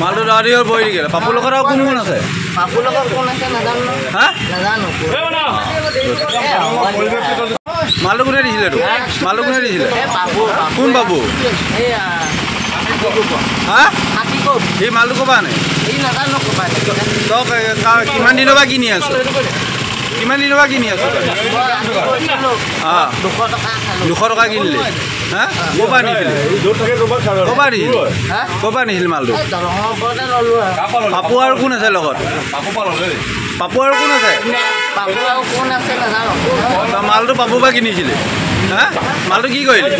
মালটো দৰা দি হ'ল বহি থাকিলে পাপুৰ লগত আৰু কোন কোন আছে পাপুৰ লগত কোন আছে নাজানো। হা নাজানো। মালটো কোনে দিছিলে তোক মালটো কোনে দিছিলে পাপু, পাপু। কোন পাপু? হা? সেই মালটো ক'বা নে এই নাজানো ক'ৰবাত। তই কিমান দিনৰ পৰা কিনি আছ কিমান দিনৰ পৰা কিনি আছ দুশ টকা কিনিলি? হা? ক'ৰ পৰা নিছিলি ক'ৰ পৰা নিছিলি মালটো। পাপু আৰু কোন আছে লগত? পাপু আৰু কোন আছে? পাপু মালটো পাপুৰ পৰা কিনিছিলি। হা? মালটো কি কৰিলি?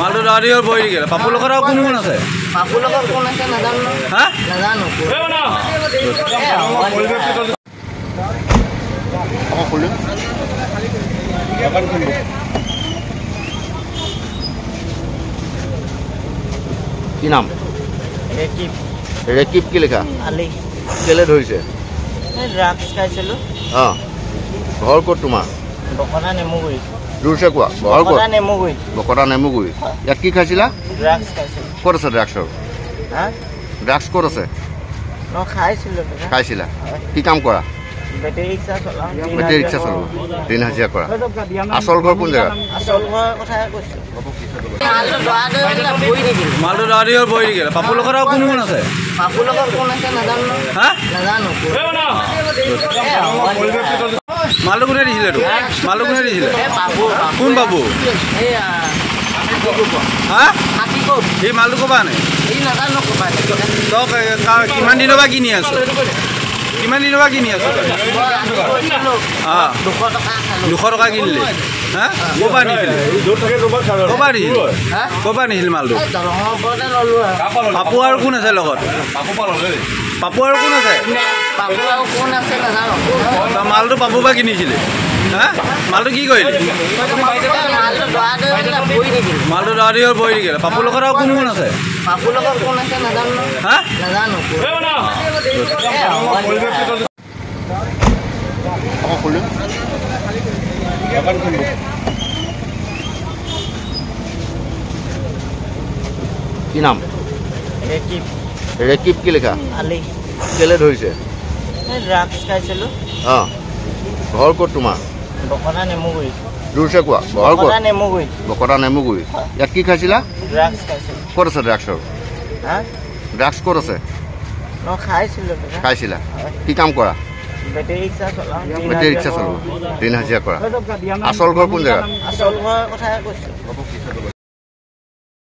মালটো দৰা দি হ'ল বহি থাকিলে। পাপুৰ লগত আৰু কোন কোন আছে? পাপুৰ লগত কোন আছে নাজানো। হা? নাজানো। কি নাম? ৰেকিব কি লিখা? আলি। কেলে ধৰিছে? ড্ৰাগছ খাইছিলোঁ অঁ। ঘৰ ক'ত তোমাৰ? বকনা নেমুগুৰি। কোৱা ঘৰ ক'ত? বকনা নেমুগুৰি। বকতা নেমুগুৰি। ইয়াত কি খাইছিলা? ড্ৰাগছ খাইছিলোঁ। ক'ত আছে ড্ৰাগছৰ? ড্ৰাগছ ক'ত আছে? খাইছিলোঁ দাদা খাইছিলা? কি কাম কৰা? বেটেৰী ৰিক্সা চলোৱা দিন হাজিৰা কৰা। আচল ঘৰ কোন জেগাত? কৈছোঁ মালটো দৰাটো বোলে পৰি থাকিল মালটো দৰা দি হ'ল বহি থাকিলে পাপুৰ লগত আৰু কোন কোন আছে? পাপুৰ লগত কোন আছে নাজানো। মালটো কোনে দিছিলে মালটো কোনে দিছিলে? পাপু পাপু? কোন পাপু হা হাতী ক'ত? সেই মালটো ক'বা নে এই নাজানো। তই কিমান দিনৰ পৰা কিনি আছ? কিমান দিনৰ পৰা কিনি আছ দুশ টকা কিনিলি? হা? ক'ৰ পৰা নিছিলি ক'ৰ পৰা নিছিলি পৰা নিছিলি মালটো? এই পাপু আৰু কোন আছে লগত? পাপু আৰু কোন আছে? পাপু আৰু কোন আছে নাজানো। তই মালটো পাপুৰ পৰা কিনিছিলি? হা মালটো কি কৰিলি? মালটো দৰাটো বোলে পৰি থাকিল। মালটো দৰা দি হ'ল বহি থাকিলে পাপুৰ লগত আৰু কোন কোন আছে? পাপুৰ লগত কোন আছে নাজানো নহয়। হা? নাজানো এ, হ'ব। কি নাম? ৰেকিব। ৰেকিব কি লিখা? আলি। কেলে ধৰিছে? ড্ৰাগছ খাইছিলোঁ। অঁ। ঘৰ ক'ত তোমাৰ? নেমুগুৰি জোৰছে কোৱা? ঘৰ ক'ত বকনা নেমুগুৰি ইয়াত কি খাইছিলা? ড্ৰাগছ খাইছিলোঁ। ক'ত আছে ড্ৰাগছৰ? ড্ৰাগছ ক'ত আছে? খাইছিলোঁ কি কাম কৰা? বেটেৰী ৰিক্সা চলাওঁ বেটেৰী ৰিক্সা চলোৱা দিন হাজিৰা কৰা। আচল ঘৰ কোন আচল ঘৰৰ কৈছোঁ।